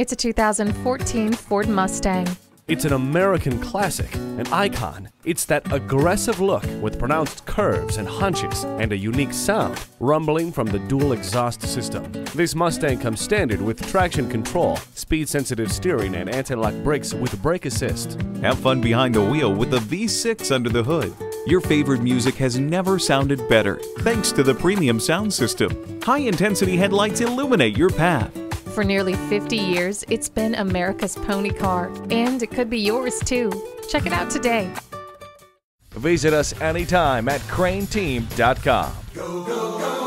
It's a 2014 Ford Mustang. It's an American classic, an icon. It's that aggressive look with pronounced curves and hunches and a unique sound rumbling from the dual exhaust system. This Mustang comes standard with traction control, speed-sensitive steering, and anti-lock brakes with brake assist. Have fun behind the wheel with the V6 under the hood. Your favorite music has never sounded better thanks to the premium sound system. High-intensity headlights illuminate your path. For nearly 50 years, it's been America's pony car, and it could be yours too. Check it out today. Visit us anytime at crainteam.com. Go, go,